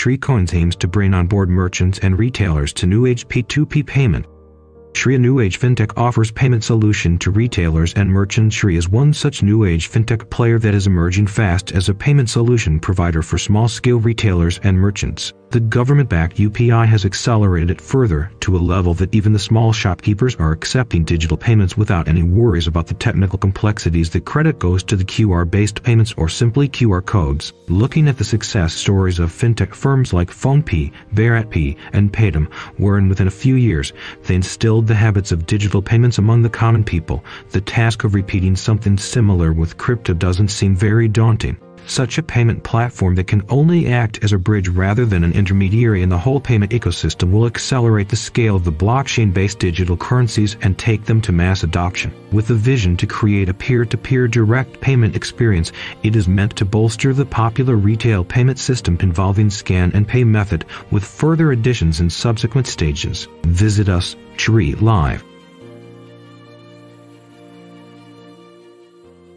Shree Coins aims to bring on board merchants and retailers to new age P2P payment. Shree a New Age FinTech offers payment solution to retailers and merchants. Shree is one such New Age FinTech player that is emerging fast as a payment solution provider for small-scale retailers and merchants. The government-backed UPI has accelerated it further to a level that even the small shopkeepers are accepting digital payments without any worries about the technical complexities that credit goes to the QR-based payments or simply QR codes. Looking at the success stories of fintech firms like PhonePe, BharatPe, and Paytm, wherein within a few years they instilled the habits of digital payments among the common people, the task of repeating something similar with crypto doesn't seem very daunting such a payment platform that can only act as a bridge rather than an intermediary in the whole payment ecosystem will accelerate the scale of the blockchain-based digital currencies and take them to mass adoption. With a vision to create a peer-to-peer direct payment experience, it is meant to bolster the popular retail payment system involving scan and pay method with further additions in subsequent stages. Visit us, Shree Live